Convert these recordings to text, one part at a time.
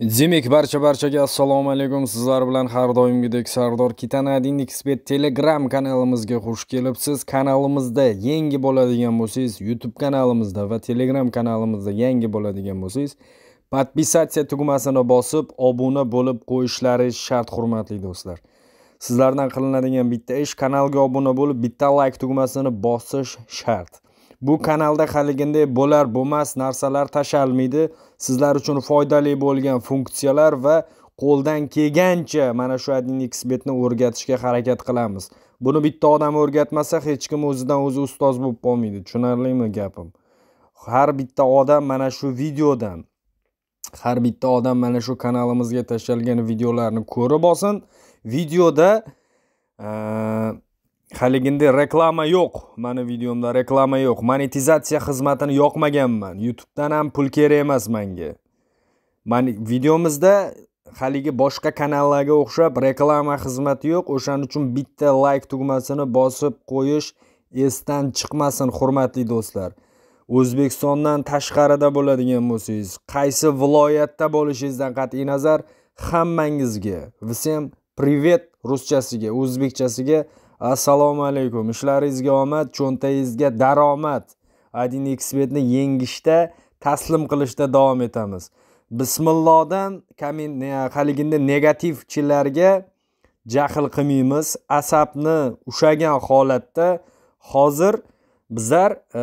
demak barcha barchaga assalomu alaykum. Sizlar bilan har doimgidek sardor kitanadin expert telegram kanalimizga xush kelibsiz. Kanalimizda yangi bo'ladigan bo'lsangiz youtube kanalimizda va telegram kanalimizda yangi bo'ladigan bo'lsangiz подписаться tugmasini bosib obuna bo'lib qo'yishlaringiz shart hurmatli do'stlar. Sizlardan qilinadigan bitta ish kanalga obuna bo'lib bitta like tugmasini bosish shart. Bu kanalda haliginday bo'lar bo'lmas narsalar tashalmaydi. Sizlar uchun foydali bo'lgan funksiyalar va qo'ldan kelgancha mana shu admin xbetni o'rgatishga harakat qilamiz. Buni bitta odam o'rgatmasa hech kim o'zidan o'zi ustoz bo'lib qolmaydi. Tushunarlimi gapim? Har bitta odam mana shu videodan har bitta odam mana shu kanalimizga tashlangan videolarni ko'rib olsin. Videoda haliginday reklama yo'q. Mani videomda reklama yo'q. Monetizatsiya xizmatini yoqmaganman. Youtubedan ham pul kerak emas manga. Mani videomizda haligi boshqa kanallarga o'xshab reklama xizmati yo'q. O'shaning uchun bitta layk tugmasini bosib qo'yish esdan chiqmasin hurmatli do'stlar. O'zbekistondan tashqarida bo'ladigan bo'lsangiz qaysi viloyatda bo'lishingizdan qat'iy nazar hammangizga. Всем привет ruschasiga o'zbekchasiga assalomu alaykum. Ishlaringizga omad cho'ntagingizga daromad. Adin ekspertni yengishda taslim qilishda davom etamiz. Bismillohdan haliginda negativchilarga jahl qilmaymiz. Asabni ushlagan holatda hozir bizlar e,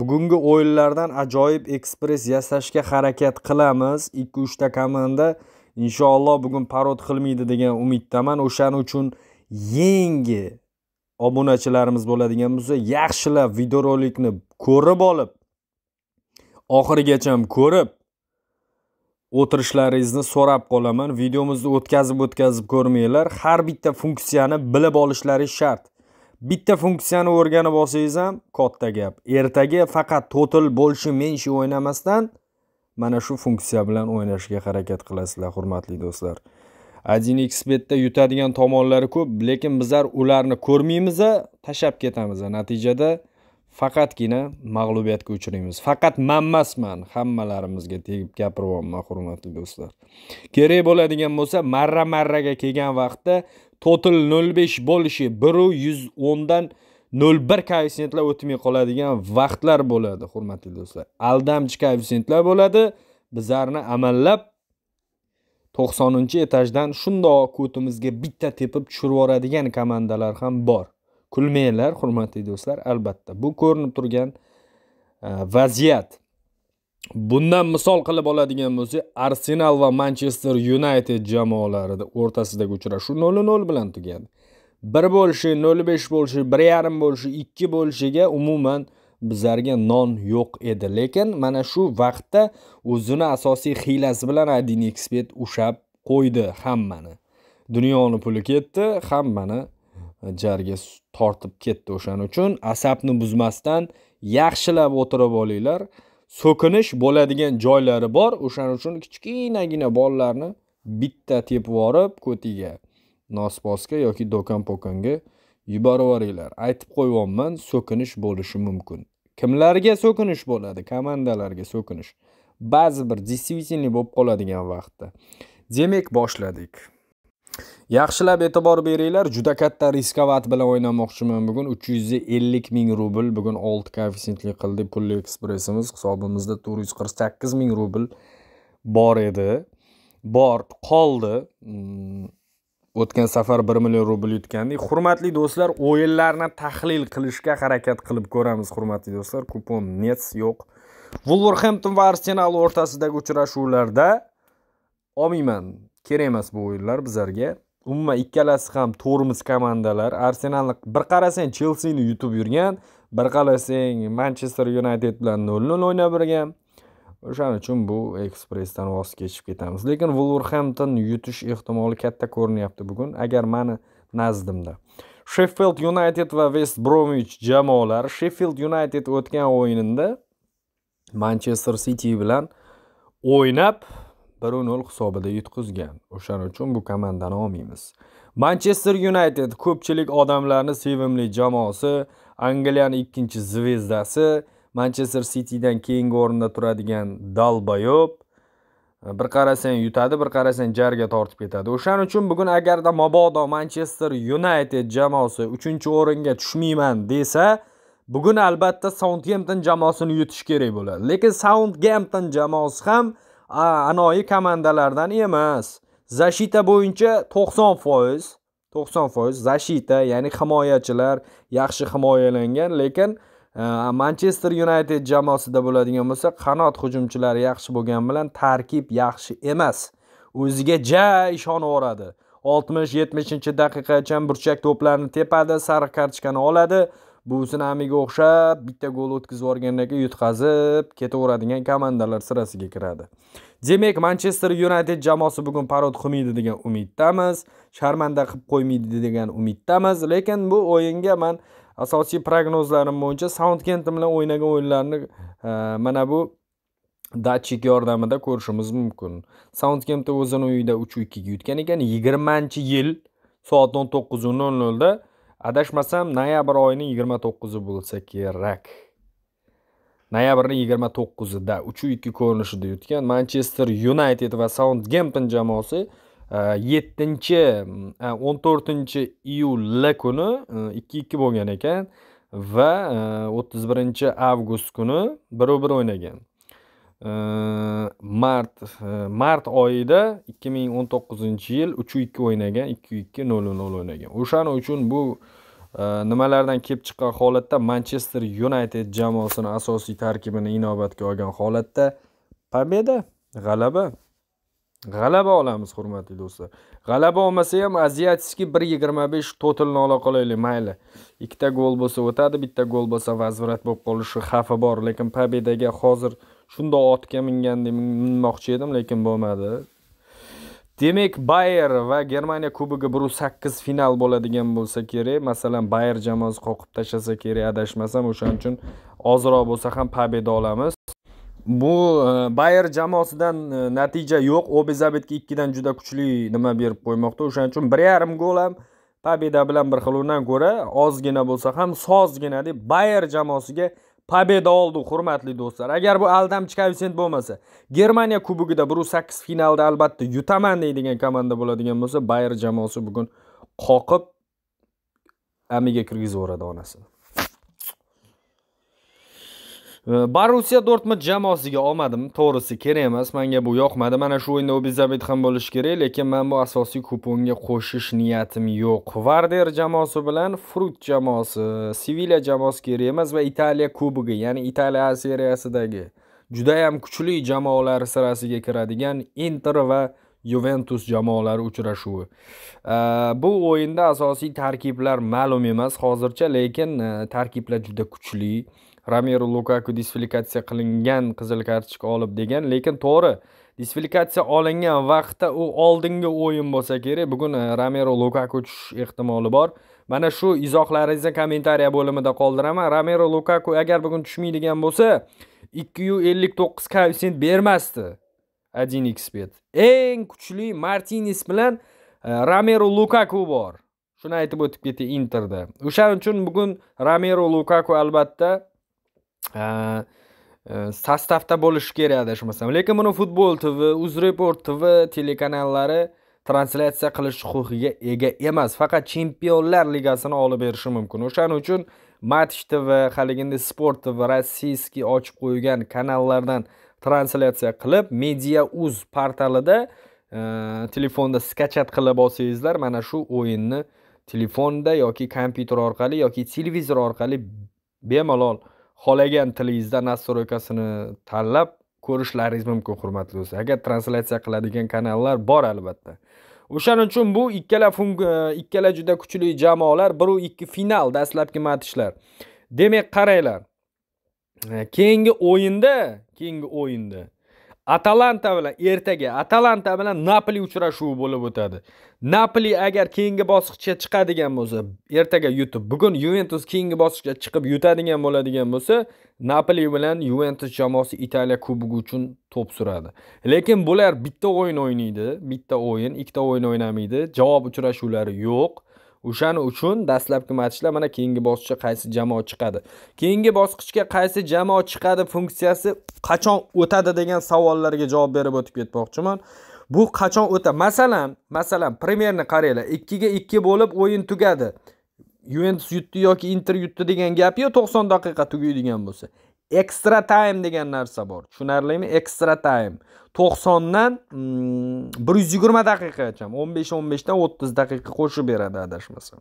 bugungi o'yinlardan ajoyib ekspress yasashga harakat qilamiz. Ikki uchta komanda inshaalloh bugun parod qilmaydi degan umiddaman. O'shaning uchun yangi obunachilarimiz bo'ladigan bo'lsa yaxshilab videorolikni ko'rib olib oxirigacha ko'rib o'tirishlaringizni so'rab qolaman. Videomizni o'tkazib o'tkazib ko'rmanglar. Har bitta funksiyani bilib olishlaringiz shart. Bitta funksiyani o'rganib olsangiz ham katta gap. Ertaga faqat total больше menshi o'ynamasdan mana shu funksiya bilan o'ynashga harakat qilasizlar hurmatli do'stlar. Один x betda yutadigan tomonlari ko'p lekin bizlar ularni ko'rmaymiz tashlab ketamiz natijada faqatgina mag'lubiyatga uchraymiz. Faqat man emasman hammalarimizga tegib gapiryapman hurmatli do'stlar. Kerak bo'ladigan bo'lsa marra marraga kelgan vaqtda total nol besh bo'lishi biru yuz o'ndan nol bir koeffitsiyentlar o'tmay qoladigan vaqtlar bo'ladi hurmatli do'stlar. Aldamchi koeffitsiyentlar bo'ladi. Bizlarni amallab to'qsoninchi etajdan shundoq ko'timizga bitta tepib tushirib yuboradigan komandalar ham bor. Kulmanglar hurmatli do'stlar albatta bu ko'rinib turgan e, vaziyat. Bundan misol qilib oladigan bo'lsak arsenal va manchester yunayted jamoalarida o'rtasidagi uchrashuv nol nol bilan tugadi. Bir bo'lishi nol besh bo'lishi bir yarim bo'lishi ikki bo'lishiga umuman bizlarga non yo'q edi. Lekin mana shu vaqtda o'zini asosiy hiylasi bilan adin ekspert ushlab qo'ydi hammani. Dunyoni puli ketdi hammani jarga tortib ketdi o'shaning uchun. Asabni buzmasdan yaxshilab o'tirib olinglar. So'kinish bo'ladigan joylari bor. O'shaning uchun kichkinagina bolalarni bitta tepib yuborib ko'tiga nosposka yoki do'kon po'konga yuborib yuboringlar. Aytib qo'yyapman so'kinish bo'lishi mumkin. Kimlarga so'kinish bo'ladi? Komandalarga so'kinish. Ba'zi bir действительный bo'lib qoladigan vaqtda. Demak boshladik. Yaxshilab e'tibor beringlar. Juda katta riskovat bilan o'ynamoqchiman. Bugun uch yuz ellik ming rubl bugun olti koeffitsiyentli qildik pulli ekspressimiz hisobimizda to'rt yuz qirq sakkiz ming rubl bor edi. Bor qoldi. Hmm. O'tgan safar bir million rubl yutgandik hurmatli do'stlar o'yinlarni tahlil qilishga harakat qilib ko'ramiz hurmatli do'stlar. Kupon nets yo'q. Vulverhempton va arsenal o'rtasidagi uchrashuvlarda olmayman kerak emas bu o'yinlar bizlarga. Umuman ikkalasi ham to'rimiz komandalar. Arsenalni bir qarasang chelsini yutib yurgan bir qarasang manchester yunayted bilan nol nol o'ynab yurgan. O'shaning uchun bu ekspressdan voz kechib ketamiz. Lekin vulverhampton yutish ehtimoli katta ko'rinyapti bugun agar mani nazdimda. Sheffild yunayted va vest bromwich jamoalari. Sheffild yunayted o'tgan o'yinida manchester siti bilan o'ynab bir nol hisobida yutqizgan. O'shaning uchun bu komandani olmaymiz. Manchester yunayted ko'pchilik odamlarni sevimli jamoasi angliyani ikkinchi zvezdasi manchester sitidan keyingi o'rinda turadigan dalbayob e, bir qarasang yutadi bir qarasang jarga tortib ketadi. O'shaning uchun bugun agarda mabodo manchester yunayted jamoasi uchinchi o'ringa tushmayman desa bugun albatta sautgempton jamoasini yutish kerak bo'ladi. Lekin sautgempton jamoasi ham anoyi komandalardan emas. Zashita bo'yicha to'qson foiz to'qson foiz zashita ya'ni himoyachilar yaxshi himoyalangan lekin manchester yunayted jamoasida bo'ladigan bo'lsa qanot hujumchilari yaxshi bo'lgani bilan tarkib yaxshi emas. O'ziga ja ishonib oltmish yetmishinchi daqiqagacha burchak to'plarni tepadi sariq kartochkani oladi. Buvisini amiga o'xshab bitta gol o'tkazib yuborgandan keyin yutqazib ketaveradigan komandalar sirasiga kiradi. Demak manchester yunayted jamoasi bugun parod qilmaydi degan umiddamiz. Sharmanda qilib qo'ymaydi degan umiddamiz. Lekin bu o'yinga man asosiy prognozlarim bo'yicha sautgempton bilan o'ynagan o'yinlarni e, mana bu datchik yordamida ko'rishimiz mumkin. Sautgempton o'zini uyida uch ikkiga yutgan ekan yigirmanchi yil soat o'n to'qqiz nol nolda adashmasam noyabr oyini yigirma to'qqizi bo'lsa kerak. Noyabrning yigirma to'qqizida uch ikki ko'rinishida yutgan manchester yunayted va sautgempton jamoasi yettinchi mm, e, o'n to'rtinchi iyul kuni e, ikki ikki bo'lgan ekan va e, o'ttiz birinchi avgust kuni biru bir o'ynagan mart mart oyida ikki ming o'n to'qqizinchi yil uch ikki o'ynagan ikki ikki nol nol o'ynagan. O'shaning uchun bu nimalardan kelib chiqqan holatda manchester yunayted jamoasini asosiy tarkibini inobatga olgan holatda победа g'alaba. G'alaba olamiz hurmatli do'stlar. G'alaba olmasa ham aziyatskiy bir yigirma besh totalni ola qolaylik mayli. Ikkita gol bo'lsa o'tadi bitta gol bo'lsa vazvrat bo'lib qolishi xavfi bor. Lekin pobedaga hozir shundoq otga mingandek minmoqchi edim lekin bo'lmadi. Demak bayer va germaniya kubogi bir sakkiz final bo'ladigan bo'lsa kerak. Masalan bayer jamoasi qoqib tashlasa kerak adashmasam o'shaning uchun ozroq bo'lsa ham pobeda olamiz. Bu e, bayer jamoasidan e, natija yo'q. Obezabetga ikkidan juda kuchli nima berib qo'ymoqda. O'shaning uchun bir yarim gol ham pobeda bilan bir xil undan ko'ra ozgina bo'lsa ham sozgina deb bayer jamoasiga pobeda oldi hurmatli do'stlar. Agar bu aldamchi koeffitsient bo'lmasa germaniya kubogida bir sakkiz finalda albatta yutaman deydigan komanda bo'ladigan bo'lsa bayer jamoasi bugun qoqib amiga kirgizib yuboradi onasini Borussiya Dortmund jamoasiga olmadim. To'g'risi kerak emas. Menga bu yoqmadi. Mana shu o'yinda Obizabet ham bo'lishi kerak, lekin men bu asosiy kuponga qo'shish niyatim yo'q. Varder jamoasi bilan Frut jamoasi, Sevilla jamoasi kerak emas va Italiya kubogi, ya'ni Italiya seriyasidagi juda ham kuchli jamoalar sirasiga kiradigan Inter va Juventus jamoalari uchrashuvi. Bu o'yinda asosiy tarkiblar ma'lum emas hozircha, lekin e, tarkiblar juda kuchli. Ramero lukaku disfilikatsiya qilingan qizil kartochka olib degan. Lekin to'g'ri disfilikatsiya olingan vaqtda u oldingi o'yin bo'lsa kerak. Bugun e, lukaku tushish ehtimoli bor. Mana shu izohlaringizni kommentariya bo'limida qoldiraman. Ramero lukaku agar bugun tushmaydigan bo'lsa ikki yu ellik to'qqiz koeffitsient bermasdi. Один xbet eng kuchli martines bilan e, lukaku bor. Shuni aytib o'tib ketay interda. O'shaning uchun bugun ramero lukaku albatta sostavda bo'lishi kerak adashmasam lekin buni futbol tv uzreport tv telekanallari translyatsiya qilish huquqiga ega emas faqat chempionlar ligasini olib berishi mumkin o'shaning uchun match tv haligini sport tv rossiyskiy ochib qo'ygan kanallardan translyatsiya qilib media uz portalida telefonda skachat qilib olsangizlar mana shu o'yinni telefonda yoki kompyuter orqali yoki televizor orqali bemalol xohlagan tilingizda nastroykasini tanlab ko'rishlaringiz mumkin hurmatli do'stlar. Agar translyatsiya qiladigan kanallar bor albatta. O'shaning uchun bu ikkala e, ikkala juda kuchli jamoalar biru ikki final dastlabki matchlar. Demak qaranglar e, keyingi o'yinda keyingi o'yinda atalanta bilan ertaga atalanta bilan napoli uchrashuvi bo'lib o'tadi. Napoli agar keyingi bosqichga chiqadigan bo'lsa ertaga yutib bugun yuventus keyingi bosqichga chiqib yutadigan bo'ladigan bo'lsa napoli bilan yuventus jamoasi italiya kubogi uchun to'p suradi. Lekin bular bitta o'yin o'ynaydi bitta o'yin ikkita o'yin o'ynamaydi javob uchrashuvlari yo'q. O'shaning uchun dastlabki matchlar mana keyingi bosqichga qaysi jamoa chiqadi. Keyingi bosqichga qaysi jamoa chiqadi funksiyasi qachon o'tadi degan savollarga javob berib o'tib ketmoqchiman. Bu qachon o'tadi? Masalan masalan premyerni qaranglar ikkiga ikki bo'lib o'yin tugadi. Yuventus yutdi yoki inter yutdi degan gap yo'q to'qson daqiqa tugaydigan bo'lsa. Ekstra time degan narsa bor. Tushunarlimi? Ekstra time. To'qsondan mm, bir yuz yigirma daqiqagacha o'n besh o'n beshdan o'ttiz daqiqa qo'shib beradi adashmasam.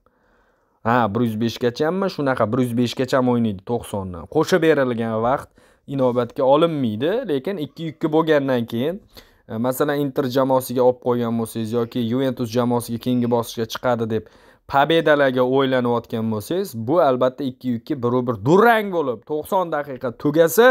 Ha bir yuz beshgachami shunaqa bir yuz beshgacha o'ynaydi to'qsondan. Qo'shib berilgan vaqt inobatga olinmaydi lekin ikki ikki bo'lgandan keyin e, masalan inter jamoasiga olib qo'ygan bo'lsangiz yoki yuventus jamoasiga keyingi bosqichga chiqadi deb pobedalarga o'ylanayotgan bo'lsangiz bu albatta ikki ikki biru bir durang bo'lib to'qson daqiqa tugasa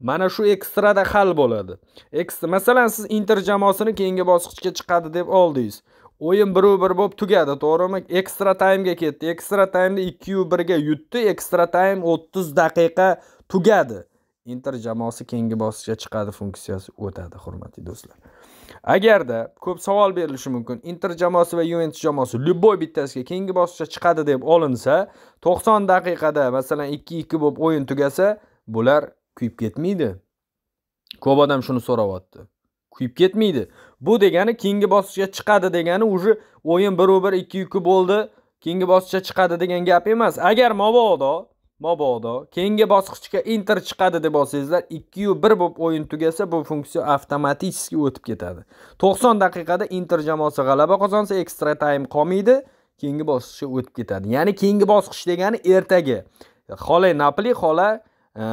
mana shu ekstrada hal bo'ladi. Ekstra masalan siz inter jamoasini keyingi bosqichga chiqadi deb oldingiz. O'yin biru bir bo'lib tugadi to'g'rimi? Ekstra taymga ketdi ekstra taymda ikkiyu birga yutdi ekstra taym o'ttiz daqiqa tugadi. Inter jamoasi keyingi bosqichga chiqadi funksiyasi o'tadi hurmatli do'stlar. Agarda ko'p savol berilishi mumkin inter jamoasi va yuventus jamoasi любой bittasiga keyingi bosqichga chiqadi deb olinsa to'qson daqiqada masalan ikki ikki bo'lib o'yin tugasa bular kuyib ketmaydi. Ko'p odam shuni so'rayapti. Kuyib ketmaydi. Bu degani keyingi bosqichga chiqadi degani уже o'yin biru bir ikki ikki bo'ldi keyingi bosqichga chiqadi degan gap emas. Agar mabodo mabodo keyingi bosqichga inter chiqadi deb olsangizlar ikkiyu bir bo'lib o'yin tugasa bu funksiya avtomatik o'tib ketadi. To'qson daqiqada inter jamoasi g'alaba qozonsa ekstra taym qolmaydi keyingi bosqichga o'tib ketadi. Ya'ni keyingi bosqich degani ertaga xola napoli xola e,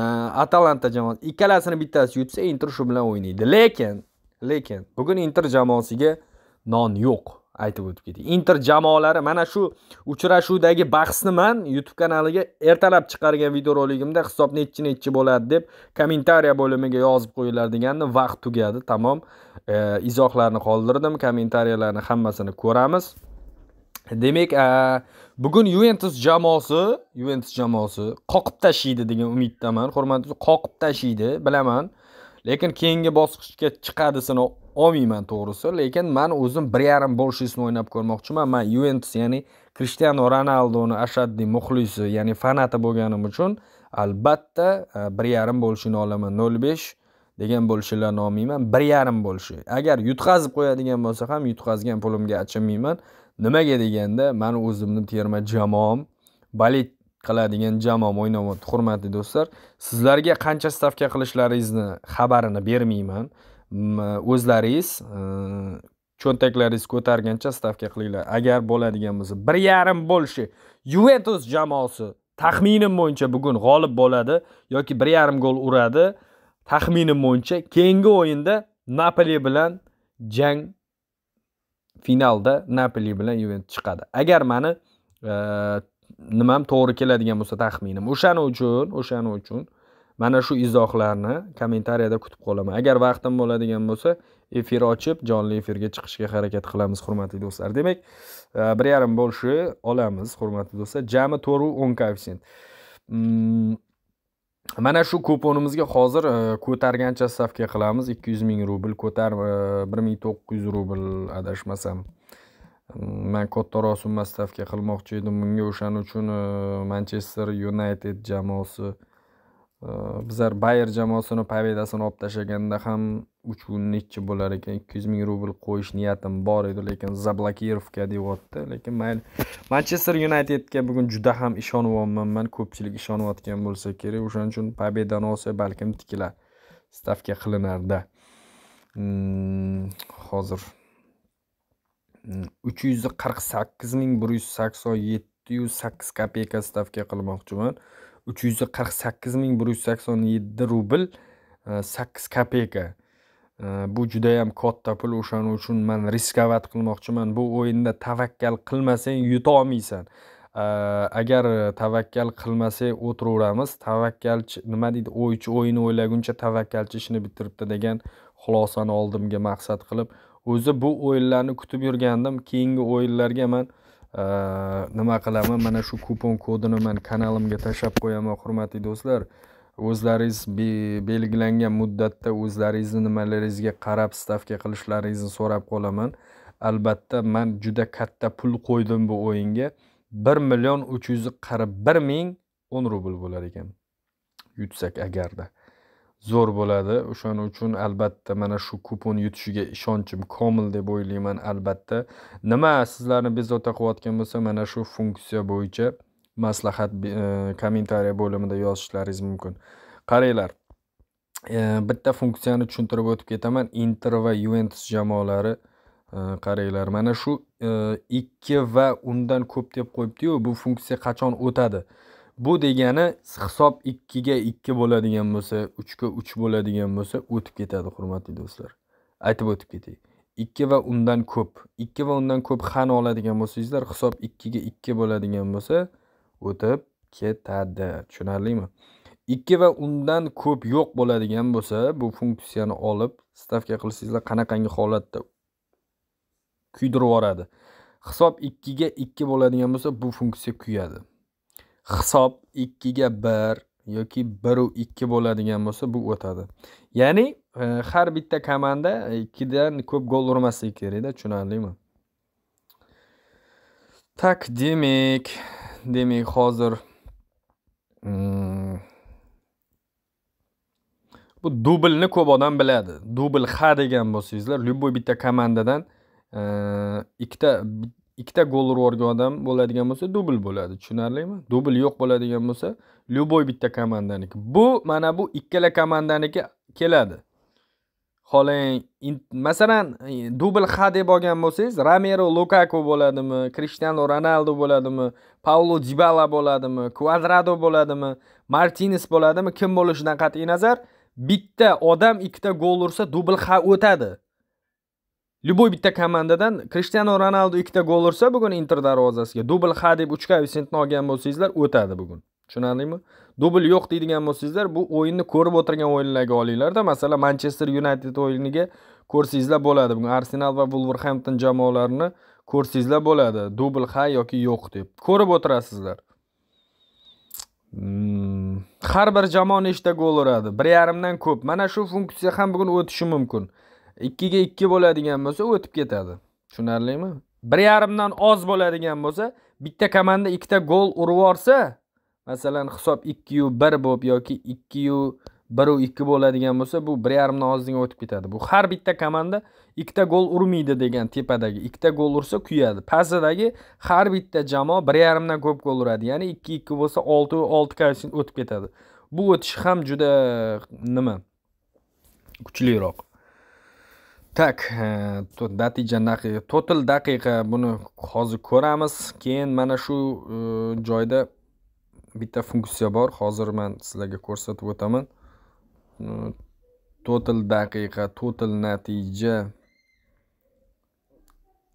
atalanta jamoasi. Ikkalasini bittasi yutsa inter shu bilan o'ynaydi. Lekin lekin bugun inter jamoasiga non yo'q. Aytib o'tib ketdik. Inter jamoalari mana shu uchrashuvdagi bahsni man youtube kanaliga ertalab chiqargan videoroligimda hisob nechi nechi bo'ladi deb kommentariya bo'limiga yozib qo'yinglar degandim vaqt tugadi. Tamom e, izohlarni qoldirdim kommentariyalarni hammasini ko'ramiz. Demak e, bugun yuventus jamoasi yuventus jamoasi qoqib tashlaydi degan umiddaman. Hurmatli qoqib tashlaydi bilaman. Lekin keyingi bosqichga chiqadisini olmayman to'g'risi. Lekin man o'zim bir yarim bolshisni o'ynab ko'rmoqchiman. Man yuventus ya'ni krishtianu ronaldoni ashaddiy muxlisi ya'ni fanati bo'lganim uchun albatta e, bir yarim bo'lishini olaman. Nol besh degan bo'lishlarni olmayman. Bir yarim bo'lishi agar yutqazib qo'yadigan bo'lsa ham yutqazgan pulimga achinmayman. Nimaga deganda mani o'zimni terma jamoam balet qiladigan jamoam o'ynayapti hurmatli do'stlar sizlarga qancha stavka qilishlaringizni xabarini bermayman. O'zlaringiz e, cho'ntaklaringiz ko'targancha stavka qilinglar. Agar bo'ladigan bo'lsa bir yarim bo'lishi yuventus jamoasi taxminim bo'yicha bugun g'olib bo'ladi yoki bir yarim gol uradi taxminim bo'yicha keyingi o'yinda napoli bilan jang finalda napoli bilan yuventus chiqadi. Agar mani e, nimam to'g'ri keladigan bo'lsa taxminim. O'shaning uchun o'shaning uchun mana shu izohlarni kommentariyada kutib qolaman. Agar vaqtim bo'ladigan bo'lsa efir ochib jonli efirga chiqishga harakat qilamiz hurmatli do'stlar. Demak e, bir yarim bo'lishi olamiz hurmatli do'stlar. Jami to'rt o'n koeffitsient. Mm, mana shu kuponimizga hozir e, ko'targancha stavka qilamiz. Ikki yuz ming rubl ko'tar e, bir ming to'qqiz yuz rubl adashmasam. Man kattaroq summa stavka qilmoqchi edim. Bunga o'shaning uchun e, manchester yunayted jamoasi e, bizlar bayer jamoasini pobedasini olib tashlaganda ham uch nechi bo'lar ekan ikki yuz ming rubl qo'yish niyatim bor edi lekin zablokirovka deyapti. Lekin mayli manchester yunaytedga bugun juda ham ishonyapman man ko'pchilik ishonayotgan bo'lsa kerak. O'shaning uchun pobedani olsa balkim tikilar stavka qilinarda hmm, hozir hmm, uch yuz qirq sakkiz ming bir yuz sakson yetti yuz sakkiz kopeyka stavka qilmoqchiman. uch yuz qirq sakkiz ming bir yuz sakson yetti rubl e, sakkiz kopeyka. E, bu judayam katta pul. O'shaning uchun man riskovat qilmoqchiman. Bu o'yinda tavakkal qilmasang yutolmaysan. E, agar tavakkal qilmasak o'tiraveramiz. Tavakkalchi nima deydi? O'ychi o'yini o'ylaguncha tavakkalchi ishini bitiribdi degan xulosani oldimga maqsad qilib o'zi bu o'yinlarni kutib yurgandim. Keyingi o'yinlarga man nima qilaman? Mana shu kupon kodini man kanalimga tashlab qo'yaman hurmatli do'stlar. O'zlaringiz belgilangan muddatda o'zlaringizni nimalaringizga qarab stavka qilishlaringizni so'rab qolaman. Albatta man juda katta pul qo'ydim bu o'yinga. Bir million uch yuz qirq bir ming o'n rubl bo'lar ekan. Yutsak agarda. Zo'r bo'ladi. O'shaning uchun albatta mana shu kupon yutishiga ishonchim komil deb o'ylayman albatta. Nima sizlarni bezovta qilayotgan bo'lsa mana shu funksiya bo'yicha maslahat e, kommentariya bo'limida yozishlaringiz mumkin. Qaranglar e, bitta funksiyani tushuntirib o'tib ketaman. Inter va yuventus jamoalari e, qaranglar mana shu e, ikki va undan ko'p deb qo'yibdiyu bu funksiya qachon o'tadi? Bu degani hisob ikkiga ikki bo'ladigan bo'lsa uchga uch bo'ladigan bo'lsa o'tib ketadi hurmatli do'stlar. Aytib o'tib ketay. Ikki va undan ko'p ikki va undan ko'p xan oladigan bo'lsangizlar hisob ikkiga ikki bo'ladigan bo'lsa o'tib ketadi. Tushunarlimi? Ikki va undan ko'p yo'q bo'ladigan bo'lsa bu funksiyani olib stavka qilsangizlar qanaqangi holatda kuydirib yuboradi? Hisob ikkiga ikki bo'ladigan bo'lsa bu funksiya kuyadi. Hisob ikkiga bir yoki biru ikki bo'ladigan bo'lsa bu o'tadi. Ya'ni e, har bitta komanda ikkidan ko'p gol urmasligi kerakda tushunarlimi? Tak demak demak hozir mm, bu dublni ko'p odam biladi. Dubl ha degan bo'lsangizlar любой bitta komandadan e, ikkita ikkita gol urvorgan odam bo'ladigan bo'lsa dubl bo'ladi tushunarlimi? Dubl yo'q bo'ladigan bo'lsa любой bitta komandaniki. Bu mana bu ikkala komandaniki keladi. Xohlang masalan e, dubl ha deb olgan bo'lsangiz ramero lukaku bo'ladimi krishtianu ronaldu bo'ladimi paulo dibala bo'ladimi kvadrado bo'ladimi martines bo'ladimi kim bo'lishidan qat'iy nazar bitta odam ikkita gol ursa dubl ha o'tadi. Любой bitta komandadan krishtianu ronaldu ikkita gol ursa bugun inter darvozasiga dubl ha deb uch koeffitsiyentni olgan bo'lsangizlar o'tadi bugun. Tushunarlimi? Dubl yo'q deydigan bo'lsangizlar bu o'yinni ko'rib o'tirgan o'yinlarga olinglarda masalan manchester yunayted o'yiniga ko'rsangizlar bo'ladi. Bugun arsenal va Wolverhampton jamoalarini ko'rsangizlar bo'ladi. Dubl ha yoki yo'q deb. Ko'rib o'tirasizlar. Hmm. har bir jamoa nechta gol uradi? Bir yarimdan ko'p. Mana shu funksiya ham bugun o'tishi mumkin. Ikkiga ikki bo'ladigan bo'lsa o'tib ketadi. Tushunarlimi? Bir yarimdan oz bo'ladigan bo'lsa bitta komanda ikkita gol urib yuborsa masalan hisob ikkiyu bir bo'lib yoki ikkiyu biru ikki bo'ladigan bo'lsa bu bir yarimdan ozdan o'tib ketadi. Bu har bitta komanda ikkita gol urmaydi degan tepadagi ikkita gol ursa kuyadi. Pastidagi har bitta jamoa bir yarimdan ko'p gol uradi. Ya'ni ikki ikki bo'lsa olti olti koeffitsient o'tib ketadi. Bu o'tish ham juda nima kuchliroq. Tak natija to'rtta daqiqa buni hozir ko'ramiz keyin mana shu joyda bitta funksiya bor hozir man sizlarga ko'rsatib o'taman total daqiqa total natija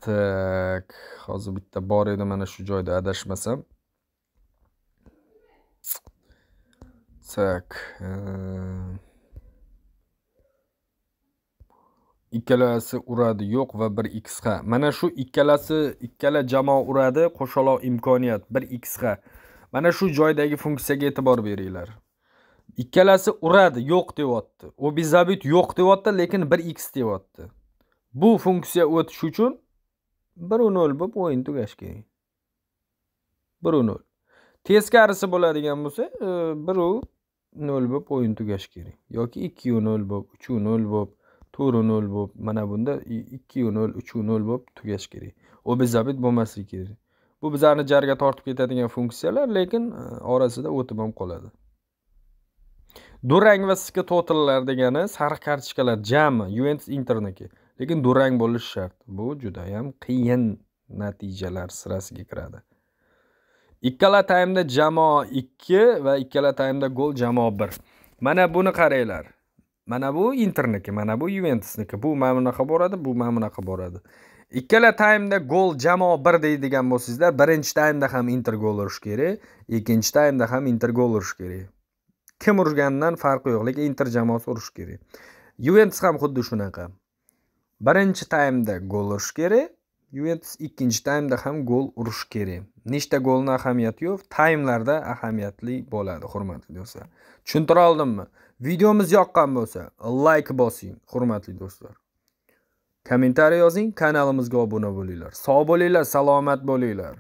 tak hozir bitta bor edi mana shu joyda adashmasam tak ikkalasi uradi yo'q va bir x ha mana shu ikkalasi ikkala jamoa uradi qo'shaloq imkoniyat bir x ha mana shu joydagi funksiyaga e'tibor beringlar. Ikkalasi uradi yo'q deyapti. Obezabit yo'q deyapti lekin bir x deyapti. Bu funksiya o'tish uchun biru nol bo'lib o'yin tugashi kerak. Biru nol. Teskarisi bo'ladigan bo'lsa e, biru nol bo'lib o'yin tugashi kerak yoki ikkiyu nol bo'lib uchu nol bo'lib to'rt nol bo'lib mana bunda ikki nol uch nol bo'lib tugashi kerak. Obezabit bo'lmasligi kerak. Bu bizlarni jarga tortib ketadigan funksiyalar lekin e, orasida o'tib ham qoladi. Durang va ska totallar degani sariq kartochkalar jami yuventus interniki lekin durang bo'lishi shart. Bu judayam qiyin natijalar sirasiga kiradi. Ikkala taymda jamoa ikki va ikkala taymda gol jamoa bir. Mana buni qaranglar. Mana bu interniki mana bu yuventusniki bu mana bunaqa boradi bu mana bunaqa boradi. Ikkala taymda gol jamoa bir deydigan bo'lsangizlar birinchi taymda ham inter gol urish kerak ikkinchi taymda ham inter gol urish kerak. Kim urganidan farqi yo'q lekin inter jamoasi urishi kerak. Yuventus ham xuddi shunaqa. Birinchi taymda gol urish kerak yuventus ikkinchi taymda ham gol urish kerak. Nechta golni ahamiyati yo'q taymlarda ahamiyatli bo'ladi hurmatli do'stlar. Tushuntira oldimmi? Videomiz yoqqan bo'lsa like bosing hurmatli do'stlar. Kommentariy yozing kanalimizga obuna bo'linglar. Sog' bo'linglar salomat bo'linglar.